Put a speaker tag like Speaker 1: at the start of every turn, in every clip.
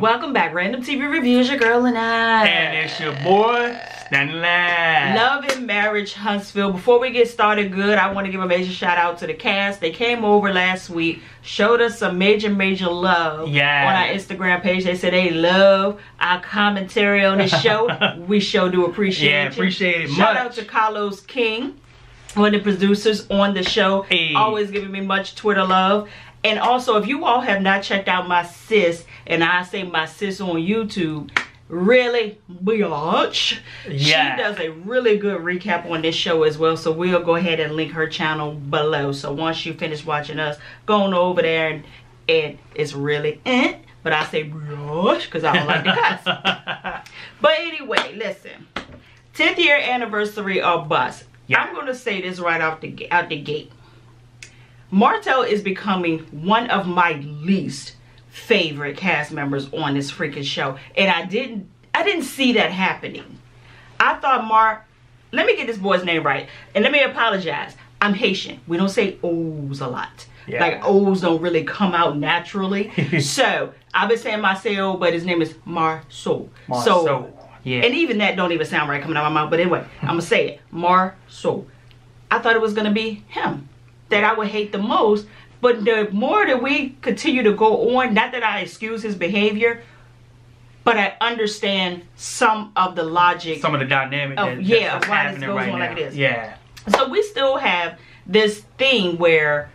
Speaker 1: Welcome back. Random TV Reviews, your girl and I.
Speaker 2: And it's your boy, Stanley.
Speaker 1: Love and Marriage Huntsville. Before we get started good, I want to give a major shout out to the cast. They came over last week, showed us some major, major love
Speaker 2: Yeah.
Speaker 1: on our Instagram page. They said they love our commentary on the show. we sure do appreciate
Speaker 2: Yeah, appreciate it
Speaker 1: Shout
Speaker 2: much.
Speaker 1: out to Carlos King, one of the producers on the show.
Speaker 2: Hey.
Speaker 1: Always giving me much Twitter love. And also, if you all have not checked out my sis, and I say my sis on YouTube, really, bitch.
Speaker 2: Yeah.
Speaker 1: She does a really good recap on this show as well. So we'll go ahead and link her channel below. So once you finish watching us, go on over there and, and it's really eh. But I say bitch because I don't like the cuss. But anyway, listen. 10th year anniversary of Bus.
Speaker 2: Yeah.
Speaker 1: I'm gonna say this right out the out the gate. Martell is becoming one of my least favorite cast members on this freaking show, and I didn't I didn't see that happening. I thought Mar. Let me get this boy's name right, and let me apologize. I'm Haitian. We don't say O's a lot.
Speaker 2: Yeah.
Speaker 1: Like O's don't really come out naturally. so I've been saying Marcel, but his name is Marsau. So
Speaker 2: Marsau. Yeah.
Speaker 1: and even that don't even sound right coming out of my mouth. But anyway, I'm gonna say it. Marsau. I thought it was gonna be him that I would hate the most. But the more that we continue to go on, not that I excuse his behavior, but I understand some of the logic.
Speaker 2: Some of the dynamic
Speaker 1: Oh,
Speaker 2: that,
Speaker 1: yeah,
Speaker 2: that's
Speaker 1: why this goes
Speaker 2: right
Speaker 1: on
Speaker 2: now.
Speaker 1: like it is.
Speaker 2: Yeah.
Speaker 1: So we still have this thing where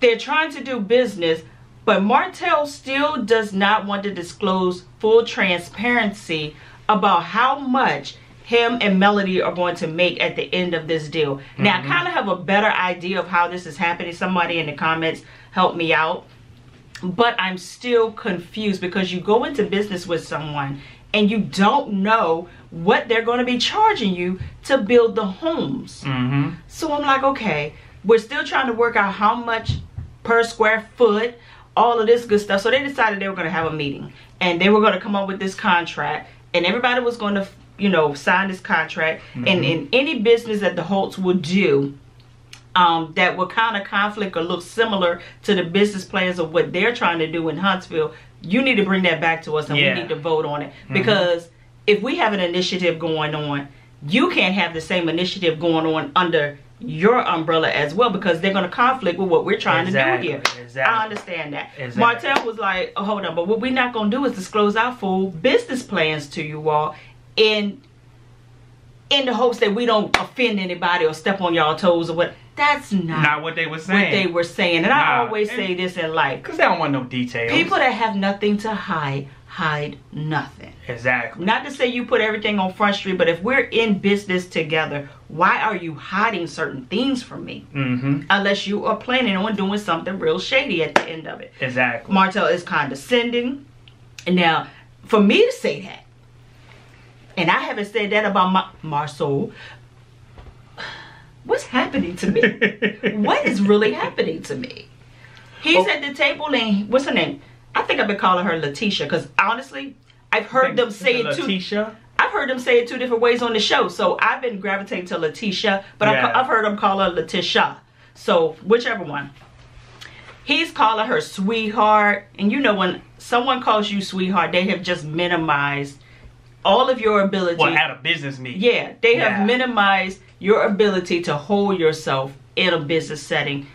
Speaker 1: they're trying to do business, but Martell still does not want to disclose full transparency about how much him and Melody are going to make at the end of this deal. Now, I kind of have a better idea of how this is happening. Somebody in the comments help me out. But I'm still confused because you go into business with someone and you don't know what they're going to be charging you to build the homes.
Speaker 2: Mm-hmm.
Speaker 1: So I'm like, okay, we're still trying to work out how much per square foot, all of this good stuff. So they decided they were going to have a meeting and they were going to come up with this contract and everybody was going to, you know, sign this contract. And in any business that the Holts would do, um, that will kind of conflict or look similar to the business plans of what they're trying to do in Huntsville, you need to bring that back to us and
Speaker 2: Yeah.
Speaker 1: we need to vote on it. Because if we have an initiative going on, you can't have the same initiative going on under your umbrella as well because they're going to conflict with what we're trying
Speaker 2: Exactly,
Speaker 1: to do here.
Speaker 2: exactly.
Speaker 1: I understand that.
Speaker 2: Exactly.
Speaker 1: Martell was like, oh, hold on, but what we're not going to do is disclose our full business plans to you all in in the hopes that we don't offend anybody or step on y'all toes or what. That's not,
Speaker 2: Not what they were saying.
Speaker 1: what they were saying. And I always
Speaker 2: and-
Speaker 1: say this in life.
Speaker 2: Because they don't want no details.
Speaker 1: People that have nothing to hide, hide nothing.
Speaker 2: Exactly.
Speaker 1: Not to say you put everything on Front Street, but if we're in business together, why are you hiding certain things from me?
Speaker 2: Mm-hmm.
Speaker 1: Unless you are planning on doing something real shady at the end of it.
Speaker 2: Exactly.
Speaker 1: Martell is condescending. Now, for me to say that, and I haven't said that about my Marsau, what's happening to me? what is really happening to me? He's
Speaker 2: Oh.
Speaker 1: at the table and what's her name? I think I've been calling her Letitia because honestly, I've heard them say it too.
Speaker 2: Letitia.
Speaker 1: I've heard them say it two different ways on the show, so I've been gravitating to Letitia, but I've, I've heard them call her Letitia. So whichever one. He's calling her sweetheart, and you know when someone calls you sweetheart, they have just minimized all of your ability.
Speaker 2: Well, at a business meeting.
Speaker 1: yeah, they
Speaker 2: Yeah.
Speaker 1: have minimized your ability to hold yourself in a business setting.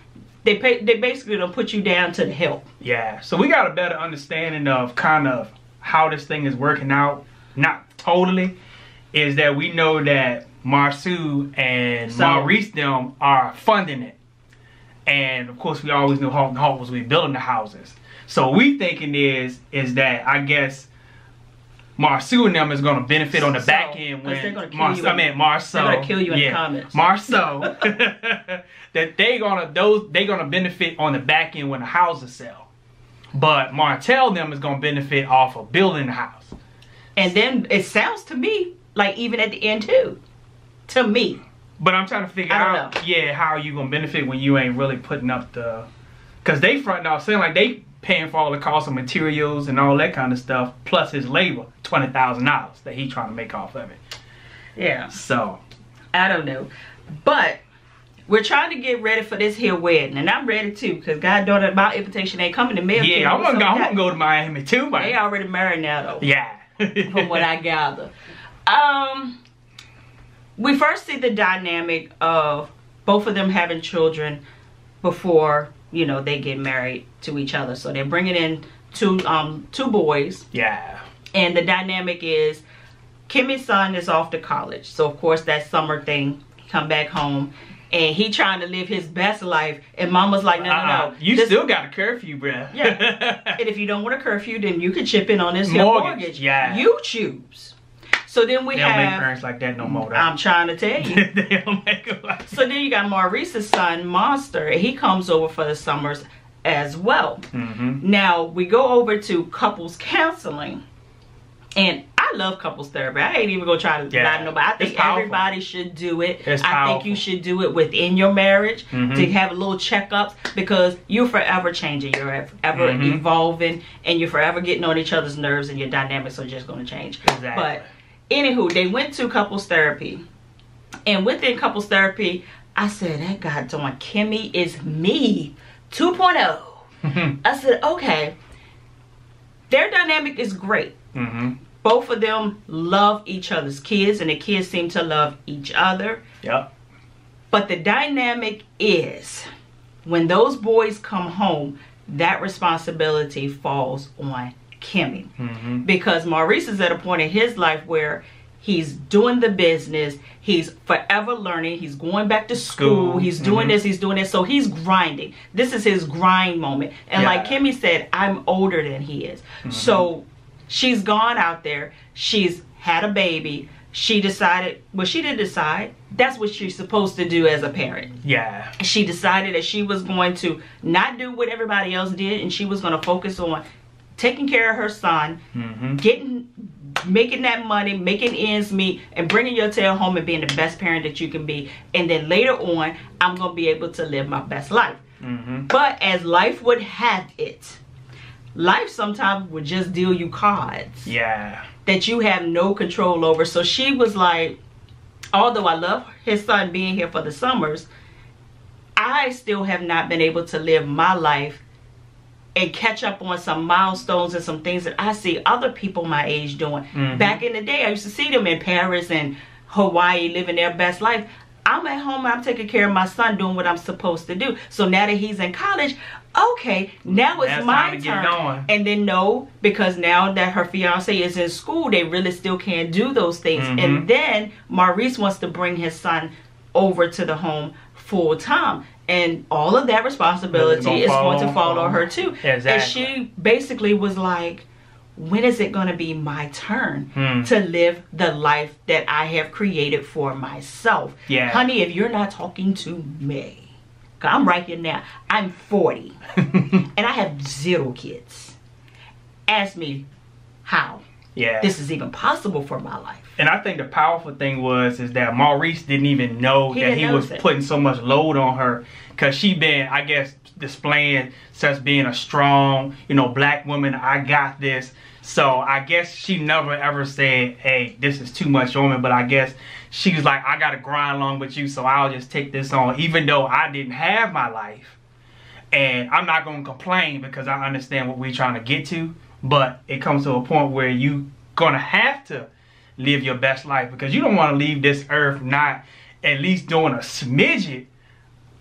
Speaker 1: They pay, they basically don't put you down to the help.
Speaker 2: Yeah. So we got a better understanding of kind of how this thing is working out. Not totally. Is that we know that Marsau and
Speaker 1: So-
Speaker 2: Maurice them are funding it. And of course we always knew Hawk and Hawk was we building the houses. So we thinking is is that I guess Marsau and them is gonna benefit on the
Speaker 1: So,
Speaker 2: back end when
Speaker 1: they're gonna kill
Speaker 2: Marsau,
Speaker 1: you
Speaker 2: I mean Marsau.
Speaker 1: they're gonna kill you in the comments.
Speaker 2: Marsau that they gonna those they gonna benefit on the back end when the houses sell. But Martell and them is gonna benefit off of building the house.
Speaker 1: And then it sounds to me like even at the end too. To me.
Speaker 2: But I'm trying to figure out,
Speaker 1: know.
Speaker 2: yeah, how are you gonna benefit when you ain't really putting up the, cause they front off saying like they paying for all the cost of materials and all that kind of stuff, plus his labor, twenty thousand dollars that he trying to make off of it.
Speaker 1: Yeah.
Speaker 2: So
Speaker 1: I don't know. But we're trying to get ready for this here wedding, and I'm ready too, because God daughter, my invitation ain't coming to mail.
Speaker 2: Yeah, I'm gonna go. I'm gonna go to Miami too, man.
Speaker 1: They already married now, though.
Speaker 2: Yeah.
Speaker 1: from what I gather. Um, we first see the dynamic of both of them having children before you know they get married to each other. So they're bringing in two um two boys.
Speaker 2: Yeah.
Speaker 1: And the dynamic is Kimmy's son is off to college, so of course that summer thing, come back home. And he trying to live his best life, and Mama's like, no, no, no.
Speaker 2: Uh-uh. You
Speaker 1: This-
Speaker 2: still got a curfew, bruh.
Speaker 1: Yeah. and if you don't want a curfew, then you can chip in on this mortgage.
Speaker 2: Mortgage, yeah.
Speaker 1: You choose. So then we
Speaker 2: they don't make parents like that no more. though.
Speaker 1: I'm trying to tell you.
Speaker 2: they don't make them like
Speaker 1: so then you got Maurice's son, Monster, and he comes over for the summers as well.
Speaker 2: Mm-hmm.
Speaker 1: Now we go over to couples counseling, and I love couples therapy. I ain't even gonna try to
Speaker 2: Yeah,
Speaker 1: lie to nobody. I think everybody should do it.
Speaker 2: It's
Speaker 1: I think you should do it within your marriage
Speaker 2: Mhm.
Speaker 1: to have a little checkups because you're forever changing, you're ev- ever
Speaker 2: Mhm.
Speaker 1: evolving, and you're forever getting on each other's nerves, and your dynamics are just gonna change.
Speaker 2: Exactly.
Speaker 1: But anywho, they went to couples therapy, and within couples therapy, I said, "That goddamn Kimmy is me 2.0." I said, "Okay." Their dynamic is great.
Speaker 2: mm-hmm.
Speaker 1: Both of them love each other's kids, and the kids seem to love each other.
Speaker 2: Yep.
Speaker 1: But the dynamic is when those boys come home, that responsibility falls on Kimmy
Speaker 2: Mm-hmm.
Speaker 1: because Maurice is at a point in his life where he's doing the business, he's forever learning, he's going back to school,
Speaker 2: School,
Speaker 1: he's doing
Speaker 2: mhm.
Speaker 1: this, he's doing this. So he's grinding. This is his grind moment. And like Kimmy said, I'm older than he is. So she's gone out there, she's had a baby. She decided, well, she didn't decide. That's what she's supposed to do as a parent
Speaker 2: Yeah.
Speaker 1: she decided that she was going to not do what everybody else did and she was going to focus on taking care of her son
Speaker 2: Mm-hmm.
Speaker 1: getting making that money making ends meet and bringing your tail home and being the best parent that you can be and then later on i'm going to be able to live my best life
Speaker 2: Mm-hmm.
Speaker 1: but as life would have it life sometimes would just deal you cards
Speaker 2: Yeah.
Speaker 1: that you have no control over. So she was like, although I love his son being here for the summers, I still have not been able to live my life and catch up on some milestones and some things that I see other people my age doing.
Speaker 2: Mhm.
Speaker 1: Back in the day, I used to see them in Paris and Hawaii living their best life. I'm at home I'm taking care of my son doing what I'm supposed to do. So now that he's in college, okay, now it's
Speaker 2: it's
Speaker 1: my
Speaker 2: time to get
Speaker 1: turn.
Speaker 2: going.
Speaker 1: And then no, because now that her fiance is in school, they really still can't do those things.
Speaker 2: Mhm.
Speaker 1: And then Maurice wants to bring his son over to the home full time. And all of that responsibility is going to fall on her too. And she basically was like, when is it going to be my turn
Speaker 2: Hmm.
Speaker 1: to live the life that I have created for myself?
Speaker 2: Yeah.
Speaker 1: Honey, if you're not talking to me, I'm right here now, I'm 40 and I have zero kids. Ask me how
Speaker 2: yeah.
Speaker 1: this is even possible for my life.
Speaker 2: And I think the powerful thing was is that Maurice didn't even know
Speaker 1: He
Speaker 2: that he was
Speaker 1: it.
Speaker 2: putting so much load on her because she been, I guess, displaying such being a strong, you know, black woman. I got this. So I guess she never ever said, "Hey, this is too much on me." But I guess she was like, "I gotta grind along with you, so I'll just take this on, even though I didn't have my life." And I'm not gonna complain because I understand what we're trying to get to. But it comes to a point where you gonna have to live your best life because you don't want to leave this earth not at least doing a smidget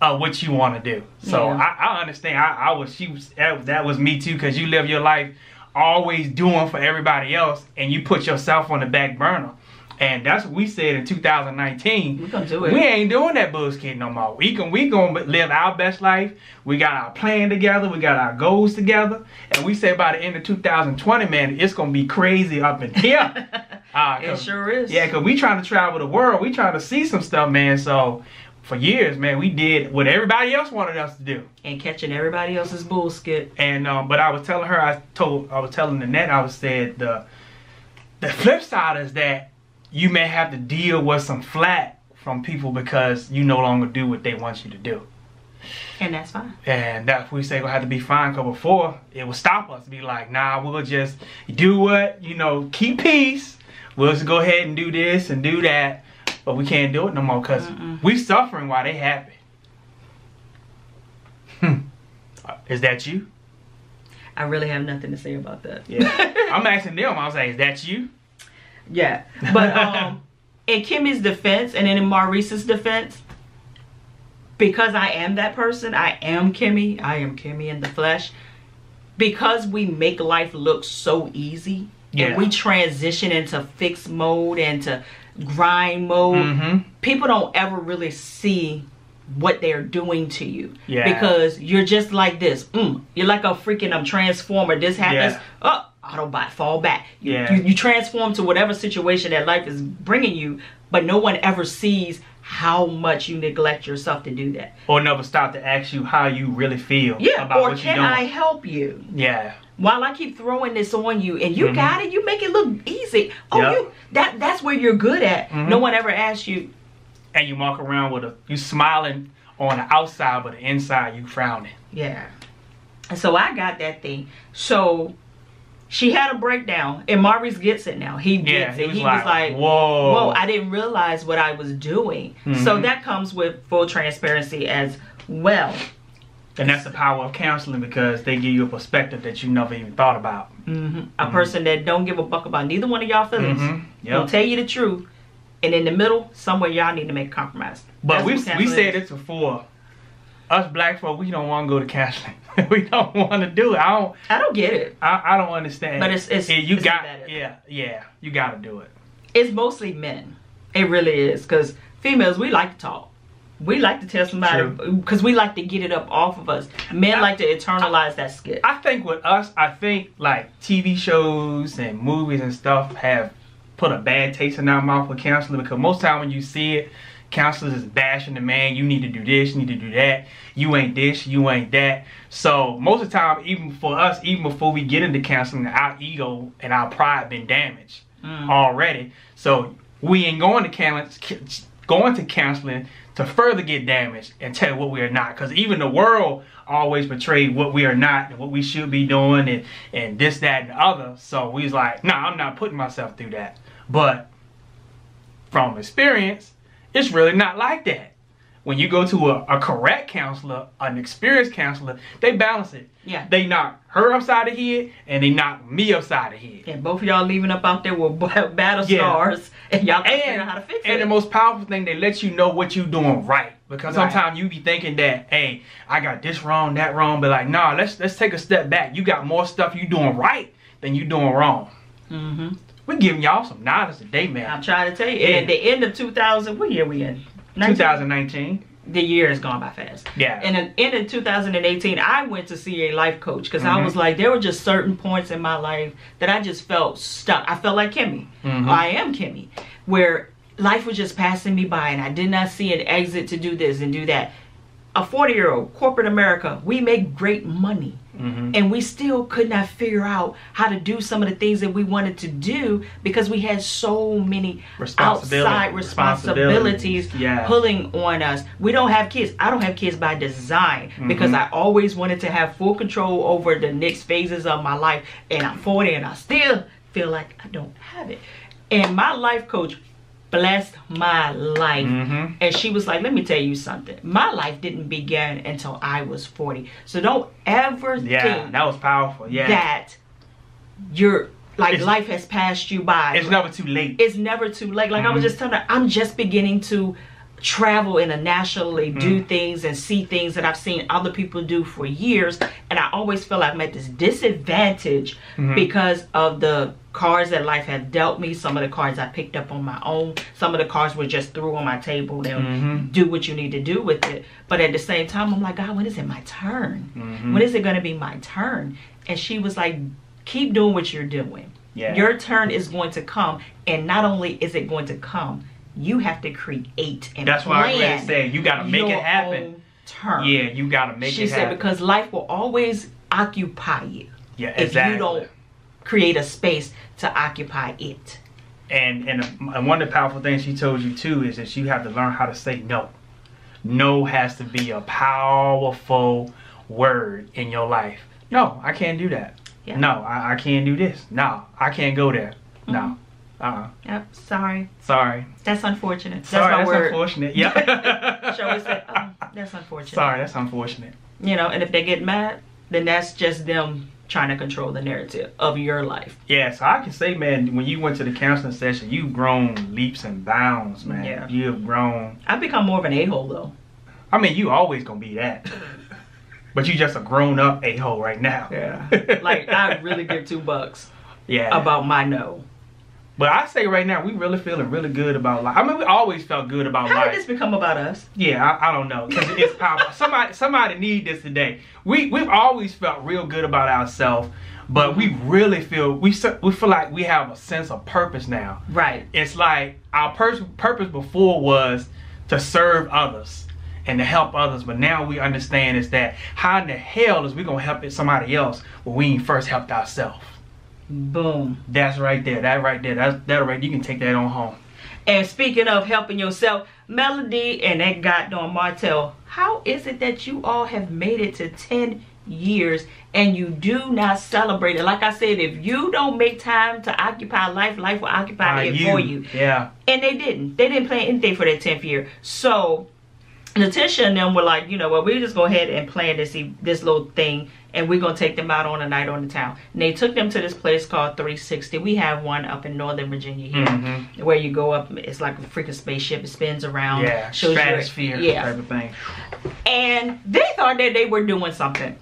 Speaker 2: of what you want to do. So
Speaker 1: Yeah.
Speaker 2: I, I understand. I, I was she was that, that was me too because you live your life always doing for everybody else and you put yourself on the back burner. And that's what we said in 2019.
Speaker 1: We're gonna do it.
Speaker 2: We ain't doing that bullshit no more. We can we gonna live our best life. We got our plan together. We got our goals together. And we say by the end of 2020, man, it's gonna be crazy up in here. Uh,
Speaker 1: It sure is.
Speaker 2: yeah, cause we trying to travel the world. We trying to see some stuff, man. So for years, man, we did what everybody else wanted us to do.
Speaker 1: And catching everybody else's bullshit.
Speaker 2: And um, but I was telling her, I told, I was telling Lynette, I was said the the flip side is that you may have to deal with some flat from people because you no longer do what they want you to do.
Speaker 1: And that's fine.
Speaker 2: And that we say gonna have to be fine. Cause before it would stop us, be like, nah, we'll just do what you know, keep peace. We'll just go ahead and do this and do that, but we can't do it no more because we suffering while they happy. Hmm. Uh, is that you?
Speaker 1: I really have nothing to say about that.
Speaker 2: Yeah. I'm asking them. I was like, is that you?
Speaker 1: Yeah. But um, in Kimmy's defense and in Maurice's defense, because I am that person, I am Kimmy. I am Kimmy in the flesh. Because we make life look so easy,
Speaker 2: yeah.
Speaker 1: and we transition into fixed mode and to grind mode,
Speaker 2: Mm-hmm.
Speaker 1: people don't ever really see what they're doing to you.
Speaker 2: Yeah.
Speaker 1: Because you're just like this. Mm, you're like a freaking um, transformer. This happens.
Speaker 2: Yeah.
Speaker 1: Oh, Autobot, fall back. You,
Speaker 2: Yeah.
Speaker 1: you, you transform to whatever situation that life is bringing you, but no one ever sees how much you neglect yourself to do that.
Speaker 2: Or never stop to ask you how you really feel
Speaker 1: Yeah,
Speaker 2: about
Speaker 1: or can. I help you?
Speaker 2: Yeah.
Speaker 1: While I keep throwing this on you and you
Speaker 2: Mhm.
Speaker 1: got it, you make it look easy. Oh,
Speaker 2: Yep.
Speaker 1: you that that's where you're good at.
Speaker 2: Mhm.
Speaker 1: No one ever asks you,
Speaker 2: And you walk around with a you smiling on the outside, but the inside you frowning.
Speaker 1: Yeah. And so I got that thing. So she had a breakdown, and Maurice gets it now. He
Speaker 2: Yeah.
Speaker 1: gets
Speaker 2: He
Speaker 1: it.
Speaker 2: was
Speaker 1: he
Speaker 2: like,
Speaker 1: was like,
Speaker 2: whoa.
Speaker 1: whoa, I didn't realize what I was doing. So
Speaker 2: Mhm.
Speaker 1: that comes with full transparency as well.
Speaker 2: and that's the power of counseling because they give you a perspective that you never even thought about.
Speaker 1: hmm A person that don't give a fuck about neither one of y'all feelings.
Speaker 2: Mhm.
Speaker 1: They'll
Speaker 2: Yep.
Speaker 1: tell you the truth. And in the middle, somewhere y'all need to make a compromise.
Speaker 2: But we we said
Speaker 1: is.
Speaker 2: this before. Us black folk, we don't want to go to counseling. we don't want to do it. I don't.
Speaker 1: I don't get it.
Speaker 2: I, I don't understand.
Speaker 1: But it's- it's-
Speaker 2: yeah, you
Speaker 1: it's
Speaker 2: got
Speaker 1: embedded.
Speaker 2: yeah yeah you got to do it.
Speaker 1: It's mostly men. It really is. Because females, we like to talk. We like to tell somebody because we like to get it up off of us. Men like to internalize that skit.
Speaker 2: I think with us, I think like TV shows and movies and stuff have put a bad taste in our mouth with counseling because most time when you see it, counselors is bashing the man. You need to do this, you need to do that. You ain't this, you ain't that. So most of the time, even for us, even before we get into counseling, our ego and our pride been damaged mm. already. So we ain't going to counseling, going to counseling to further get damaged and tell what we are not. Because even the world always portrayed what we are not and what we should be doing and, and this, that, and the other. So we was like, nah, I'm not putting myself through that. But from experience, it's really not like that. When you go to a, a correct counselor, an experienced counselor, they balance it.
Speaker 1: Yeah.
Speaker 2: They knock her upside the head and they knock me upside the head.
Speaker 1: And both of y'all leaving up out there with battle
Speaker 2: Yeah.
Speaker 1: scars, and y'all figure out how to fix
Speaker 2: and
Speaker 1: it.
Speaker 2: the most powerful thing, they let you know what you doing right. Because
Speaker 1: Right.
Speaker 2: sometimes you be thinking that, hey, I got this wrong, that wrong, but like, nah, let's let's take a step back. You got more stuff you doing right than you doing wrong.
Speaker 1: hmm
Speaker 2: We giving y'all some knowledge today, man.
Speaker 1: I'm trying to tell you. And at the end of 2000, what year we in? 19?
Speaker 2: 2019.
Speaker 1: The year has gone by fast.
Speaker 2: Yeah.
Speaker 1: And in, the end of 2018, I went to see a life coach because I
Speaker 2: Mhm.
Speaker 1: was like, there were just certain points in my life that I just felt stuck. I felt like Kimmy.
Speaker 2: Mhm.
Speaker 1: I am Kimmy, where life was just passing me by and I did not see an exit to do this and do that. A 40 year old, corporate America, we make great money.
Speaker 2: Mhm.
Speaker 1: And we still could not figure out how to do some of the things that we wanted to do because we had so many
Speaker 2: Responsibility-
Speaker 1: outside responsibilities
Speaker 2: responsibilities, yeah.
Speaker 1: pulling on us. We don't have kids. I don't have kids by design because I always wanted to have full control over the next phases of my life. And I'm 40 and I still feel like I don't have it. And my life coach blessed my life.
Speaker 2: Mhm.
Speaker 1: And she was like, let me tell you something. My life didn't begin until I was 40. So don't ever
Speaker 2: Yeah,
Speaker 1: think
Speaker 2: that was powerful. Yeah.
Speaker 1: that you're like
Speaker 2: It's-
Speaker 1: life has passed you by.
Speaker 2: it's never too late.
Speaker 1: it's never too late. Like I was
Speaker 2: Mhm.
Speaker 1: just telling her, I'm just beginning to travel internationally,
Speaker 2: Mm.
Speaker 1: do things and see things that I've seen other people do for years. And I always feel like I'm at this disadvantage
Speaker 2: Mhm.
Speaker 1: because of the cards that life had dealt me. Some of the cards I picked up on my own. Some of the cards were just threw on my table. They'll
Speaker 2: Mhm.
Speaker 1: do what you need to do with it. But at the same time, I'm like, God, when is it my turn?
Speaker 2: Mhm.
Speaker 1: When is it going to be my turn? And she was like, keep doing what you're doing.
Speaker 2: Yeah.
Speaker 1: Your turn is going to come. And not only is it going to come, you have to create and
Speaker 2: That's why I really say you gotta make it happen.
Speaker 1: Turn.
Speaker 2: Yeah, you gotta make
Speaker 1: she
Speaker 2: it She
Speaker 1: said
Speaker 2: happen.
Speaker 1: because life will always occupy you
Speaker 2: yeah,
Speaker 1: if
Speaker 2: exactly.
Speaker 1: you don't create a space to occupy it.
Speaker 2: And and, and one of the powerful things she told you too is that you have to learn how to say no. No has to be a powerful word in your life. No, I can't do that.
Speaker 1: Yeah.
Speaker 2: No, I, I can't do this. No, I can't go there.
Speaker 1: Mm-hmm.
Speaker 2: No. Uh-uh.
Speaker 1: Yep. Sorry.
Speaker 2: Sorry.
Speaker 1: That's unfortunate. That's
Speaker 2: Sorry,
Speaker 1: my
Speaker 2: that's
Speaker 1: word.
Speaker 2: unfortunate. Yeah.
Speaker 1: She always said, oh, that's unfortunate.
Speaker 2: Sorry, that's unfortunate.
Speaker 1: You know, and if they get mad, then that's just them trying to control the narrative of your life.
Speaker 2: Yeah, so I can say, man, when you went to the counseling session, you've grown leaps and bounds, man.
Speaker 1: Yeah.
Speaker 2: You have grown.
Speaker 1: I've become more of an a-hole though.
Speaker 2: I mean, you always gonna be that. But you just a grown up a hole right now.
Speaker 1: Yeah. like I really give two bucks
Speaker 2: yeah.
Speaker 1: about my no.
Speaker 2: But I say right now, we really feeling really good about life. I mean, we always felt good about
Speaker 1: How
Speaker 2: life.
Speaker 1: How did this become about us?
Speaker 2: Yeah, I, I don't know. 'Cause it's powerful. somebody somebody need this today. We we've always felt real good about ourselves, but we really feel we we feel like we have a sense of purpose now.
Speaker 1: Right.
Speaker 2: It's like our pers- purpose before was to serve others and to help others, but now we understand is that how in the hell is we gonna help somebody else when we ain't first helped ourselves?
Speaker 1: Boom.
Speaker 2: That's right there. That right there. That's that right. You can take that on home.
Speaker 1: And speaking of helping yourself, Melody and that goddamn Martell, how is it that you all have made it to 10 years and you do not celebrate it? Like I said, if you don't make time to occupy life, life will occupy
Speaker 2: Uh,
Speaker 1: it for you.
Speaker 2: Yeah.
Speaker 1: And they didn't. They didn't plan anything for that 10th year. So Letitia and them were like, you know what, we're just go ahead and plan this this little thing and we're gonna take them out on a night on the town. And they took them to this place called 360. We have one up in Northern Virginia here
Speaker 2: Mhm.
Speaker 1: where you go up, it's like a freaking spaceship, it spins around,
Speaker 2: Yeah.
Speaker 1: shows
Speaker 2: Stratosphere.
Speaker 1: yeah.
Speaker 2: Type of thing.
Speaker 1: And they thought that they were doing something.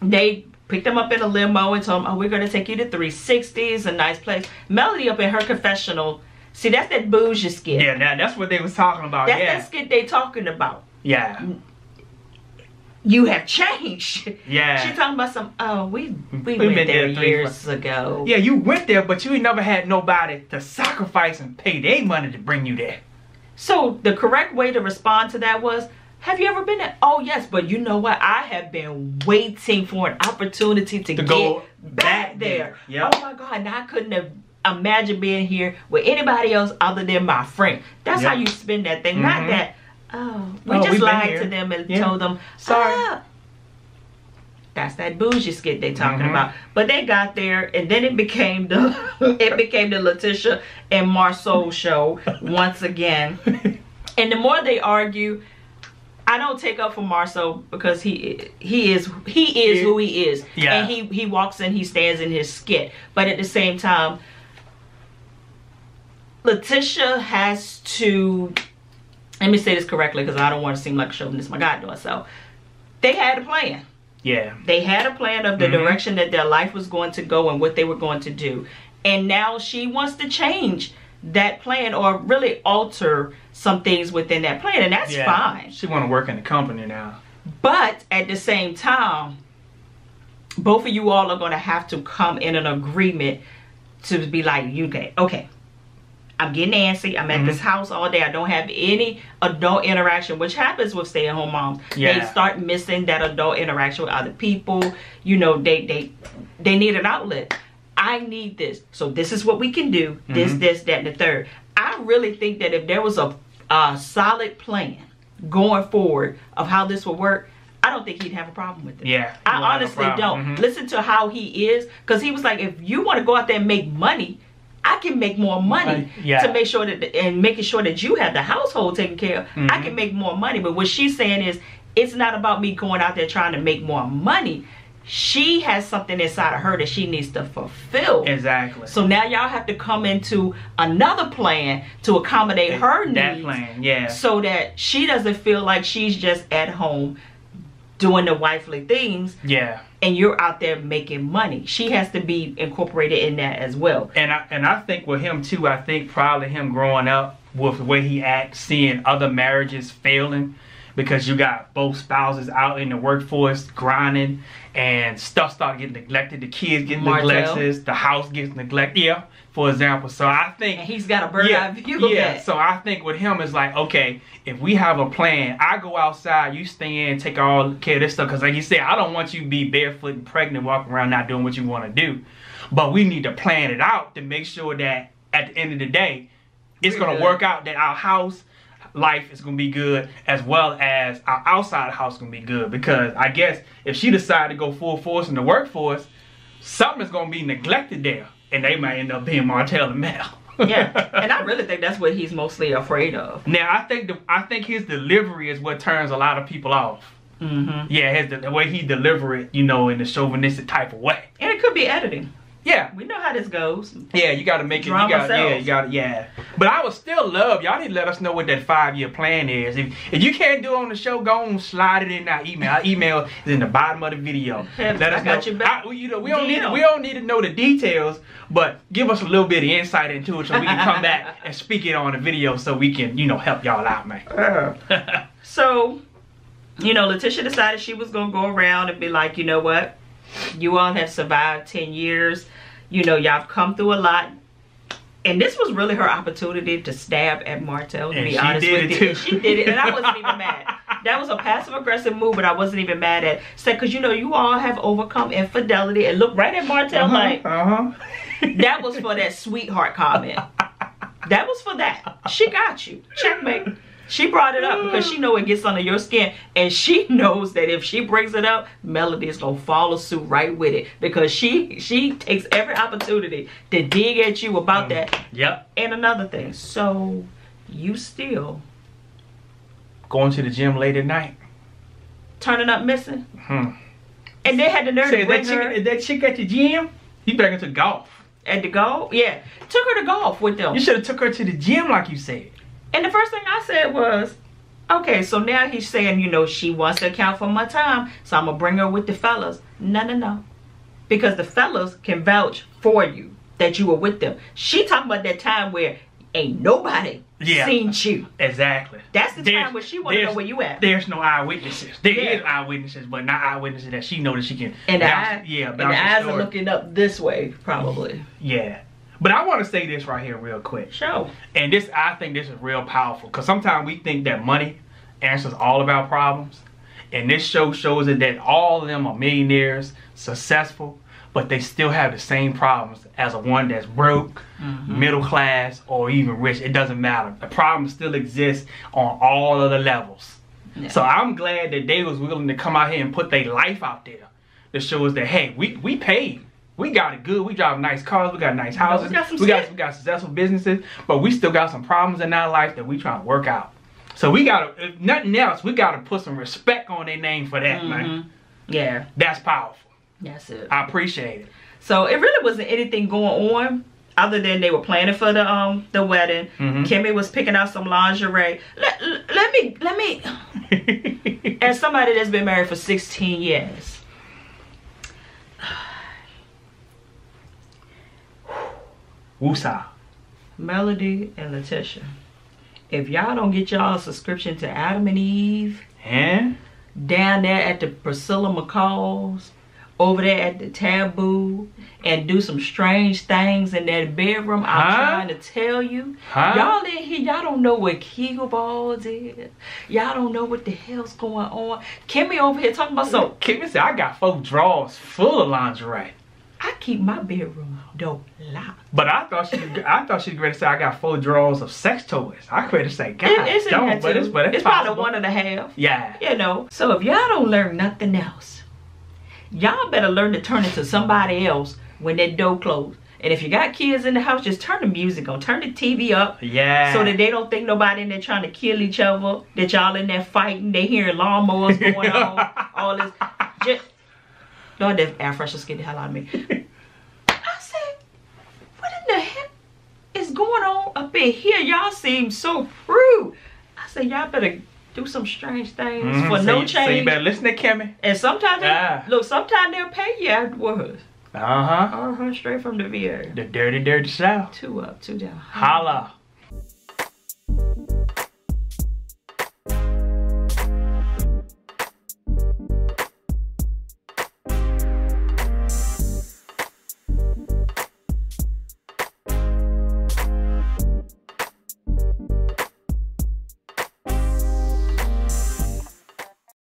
Speaker 1: They picked them up in a limo and told them, oh, we're gonna take you to 360. It's a nice place. Melody up in her confessional, see that's that bougie skit.
Speaker 2: Yeah. That, that's what they was talking about.
Speaker 1: That's
Speaker 2: yeah.
Speaker 1: that skit they talking about.
Speaker 2: Yeah.
Speaker 1: You have changed.
Speaker 2: Yeah.
Speaker 1: She talking about some. Oh, we we
Speaker 2: We've
Speaker 1: went
Speaker 2: been
Speaker 1: there
Speaker 2: there
Speaker 1: years ago.
Speaker 2: Yeah, you went there, but you never had nobody to sacrifice and pay their money to bring you there.
Speaker 1: So the correct way to respond to that was, "Have you ever been there?" Oh yes, but you know what? I have been waiting for an opportunity to,
Speaker 2: To
Speaker 1: get
Speaker 2: go
Speaker 1: back
Speaker 2: back
Speaker 1: there.
Speaker 2: there. Yep.
Speaker 1: Oh my God! And I couldn't have imagined being here with anybody else other than my friend. That's how you spend that thing. Not
Speaker 2: Mhm.
Speaker 1: that. Oh, we
Speaker 2: Oh,
Speaker 1: just lied to them and
Speaker 2: Yeah.
Speaker 1: told them,
Speaker 2: Sorry.
Speaker 1: "Ah." That's that bougie skit they talking
Speaker 2: Mhm.
Speaker 1: about. But they got there, and then it became the it became the Letitia and Marsau show once again. And the more they argue, I don't take up for Marsau because he he is he is who he is.
Speaker 2: Yeah.
Speaker 1: And he he walks in, he stands in his skit. But at the same time, Letitia has to let me say this correctly because I don't want to seem like a chauvinist. My God, doing so. They had a plan.
Speaker 2: Yeah.
Speaker 1: They had a plan of the
Speaker 2: Mhm.
Speaker 1: direction that their life was going to go and what they were going to do. And now she wants to change that plan or really alter some things within that plan. And that's
Speaker 2: yeah.
Speaker 1: fine.
Speaker 2: She want to work in the company now.
Speaker 1: But at the same time, both of you all are going to have to come in an agreement to be like, you okay, okay. I'm getting antsy. I'm at
Speaker 2: Mhm.
Speaker 1: this house all day. I don't have any adult interaction, which happens with stay-at-home moms.
Speaker 2: Yeah.
Speaker 1: They start missing that adult interaction with other people. You know, they they they need an outlet. I need this. So this is what we can do. This,
Speaker 2: Mhm.
Speaker 1: this, that, and the third. I really think that if there was a, a solid plan going forward of how this would work, I don't think he'd have a problem with it.
Speaker 2: Yeah.
Speaker 1: I
Speaker 2: You won't have a
Speaker 1: honestly don't.
Speaker 2: Mhm.
Speaker 1: Listen to how he is, because he was like, if you want to go out there and make money, I can make more money
Speaker 2: Money, yeah.
Speaker 1: to make sure that and making sure that you have the household taken care of. I
Speaker 2: Mhm.
Speaker 1: can make more money. But what she's saying is, it's not about me going out there trying to make more money. She has something inside of her that she needs to fulfill.
Speaker 2: Exactly.
Speaker 1: So now y'all have to come into another plan to accommodate her needs
Speaker 2: that plan. Yeah.
Speaker 1: so that she doesn't feel like she's just at home doing the wifely things
Speaker 2: Yeah.
Speaker 1: and you're out there making money. She has to be incorporated in that as well.
Speaker 2: And I and I think with him too, I think probably him growing up with the way he acts, seeing other marriages failing because you got both spouses out in the workforce grinding and stuff start getting neglected, the kids get
Speaker 1: Martell.
Speaker 2: neglected, the house gets neglected. Yeah, for example. So I think
Speaker 1: And he's got a bird
Speaker 2: yeah,
Speaker 1: eye view
Speaker 2: yeah. So I think with him it's like, okay, if we have a plan, I go outside, you stay in, take all care of this stuff. Cause like you said, I don't want you to be barefoot and pregnant, walking around not doing what you want to do. But we need to plan it out to make sure that at the end of the day, it's
Speaker 1: We're
Speaker 2: gonna
Speaker 1: good.
Speaker 2: work out that our house life is gonna be good as well as our outside house gonna be good. Because I guess if she decided to go full force in the workforce, something's gonna be neglected there. And they might end up being Martell and Mel.
Speaker 1: yeah. And I really think that's what he's mostly afraid of.
Speaker 2: Now I think the, I think his delivery is what turns a lot of people off.
Speaker 1: Mm-hmm.
Speaker 2: Yeah, his the way he deliver it, you know, in the chauvinistic type of way.
Speaker 1: And it could be editing.
Speaker 2: Yeah,
Speaker 1: We know how this goes.
Speaker 2: yeah, you got to make it. You
Speaker 1: Drama
Speaker 2: got, yeah,
Speaker 1: sells.
Speaker 2: you gotta, yeah. But I would still love y'all need to let us know what that five year plan is. If if you can't do it on the show, go on slide it in our email. Our email is in the bottom of the video.
Speaker 1: Yeah,
Speaker 2: let
Speaker 1: I
Speaker 2: us
Speaker 1: got
Speaker 2: know.
Speaker 1: your back.
Speaker 2: I- you know, we don't need we don't need to know the details, but give us a little bit of insight into it so we can come back and speak it on the video so we can you know help y'all out, man.
Speaker 1: Uh, so, you know, Letitia decided she was gonna go around and be like, you know what? You all have survived 10 years. You know, y'all have come through a lot. And this was really her opportunity to stab at Martell, to
Speaker 2: And
Speaker 1: be
Speaker 2: she
Speaker 1: honest
Speaker 2: did
Speaker 1: with
Speaker 2: it
Speaker 1: you.
Speaker 2: too.
Speaker 1: She did it, and I wasn't even mad. That was a passive aggressive move, but I wasn't even mad at. Said, because you know, you all have overcome infidelity, and look right at Martell like,
Speaker 2: uh huh.
Speaker 1: that was for that sweetheart comment. That was for that. She got you. Checkmate. She brought it up because she know it gets under your skin, and she knows that if she brings it up, Melody is gonna follow suit right with it because she she takes every opportunity to dig at you about that.
Speaker 2: Yep.
Speaker 1: And another thing, so you still
Speaker 2: Going to the gym late at night.
Speaker 1: turning up missing,
Speaker 2: Hmm.
Speaker 1: and they had the nerve
Speaker 2: Say
Speaker 1: to bring
Speaker 2: that chick,
Speaker 1: her
Speaker 2: is that chick at the gym? he better go to golf.
Speaker 1: at the golf. Yeah, took her to golf with them.
Speaker 2: You should have took her to the gym like you said.
Speaker 1: And the first thing I said was, okay, so now he's saying, you know, she wants to account for my time, so I'm gonna bring her with the fellas. No, no, no. Because the fellas can vouch for you that you were with them. She talking about that time where ain't nobody
Speaker 2: Yeah.
Speaker 1: seen you.
Speaker 2: Exactly.
Speaker 1: That's the
Speaker 2: There's-
Speaker 1: time where she wanna know where you at.
Speaker 2: There's no eyewitnesses. There is
Speaker 1: Yeah.
Speaker 2: eyewitnesses, but not eyewitnesses that she know that she can.
Speaker 1: And the,
Speaker 2: bounce-
Speaker 1: eye,
Speaker 2: yeah,
Speaker 1: and the
Speaker 2: the
Speaker 1: eyes are looking up this way, probably.
Speaker 2: Yeah. But I want to say this right here, real quick.
Speaker 1: Show.
Speaker 2: And this, I think this is real powerful because sometimes we think that money answers all of our problems. And this show shows it that all of them are millionaires, successful, but they still have the same problems as a one that's broke, mm-hmm. middle class, or even rich. It doesn't matter. The problem still exists on all of the levels.
Speaker 1: Yeah.
Speaker 2: So I'm glad that they was willing to come out here and put their life out there to show us that hey, we we paid. We got it good. We drive nice cars. We got nice houses.
Speaker 1: we got some
Speaker 2: we got we got successful businesses, but we still got some problems in our life that we trying to work out. So we gotta, if nothing else, we gotta put some respect on their name for that, man.
Speaker 1: Mhm. Yeah,
Speaker 2: That's powerful.
Speaker 1: that's it.
Speaker 2: I appreciate it.
Speaker 1: So it really wasn't anything going on other than they were planning for the um the wedding.
Speaker 2: Mhm.
Speaker 1: Kimmy was picking out some lingerie. Let, let me let me as somebody that's been married for 16 years.
Speaker 2: Woosah.
Speaker 1: Melody and Letitia. If y'all don't get y'all a subscription to Adam and Eve
Speaker 2: And
Speaker 1: down there at the Priscilla McCall's, over there at the Taboo, and do some strange things in that bedroom, I'm
Speaker 2: Huh?
Speaker 1: trying to tell you.
Speaker 2: Huh?
Speaker 1: Y'all in here, y'all don't know what Kegel balls is. Y'all don't know what the hell's going on. Kimmy over here talking about so
Speaker 2: Kimmy said I got four drawers full of lingerie.
Speaker 1: I keep my bedroom door locked.
Speaker 2: But I thought she, I thought she ready to say I got four drawers of sex toys. I could to say, God,
Speaker 1: It- it's
Speaker 2: don't, but it's, but it's,
Speaker 1: it's probably one and a half.
Speaker 2: Yeah.
Speaker 1: You know. So if y'all don't learn nothing else, y'all better learn to turn into somebody else when that door closed. And if you got kids in the house, just turn the music on, turn the TV up,
Speaker 2: Yeah.
Speaker 1: so that they don't think nobody in there trying to kill each other. That y'all in there fighting, they hearing lawnmowers going on, all this. Just, Lord, that air freshener scared the hell out of me. I said, what in the heck is going on up in here? Y'all seem so prude. I said, y'all better do some strange things
Speaker 2: Mhm,
Speaker 1: for
Speaker 2: so
Speaker 1: no
Speaker 2: you,
Speaker 1: change.
Speaker 2: So you better listen to Kimmy.
Speaker 1: and sometimes, they,
Speaker 2: Yeah.
Speaker 1: look, sometimes they'll pay you afterwards.
Speaker 2: Uh huh.
Speaker 1: Uh-huh, straight from the VA.
Speaker 2: The dirty, dirty south.
Speaker 1: Two up, two down.
Speaker 2: Holla.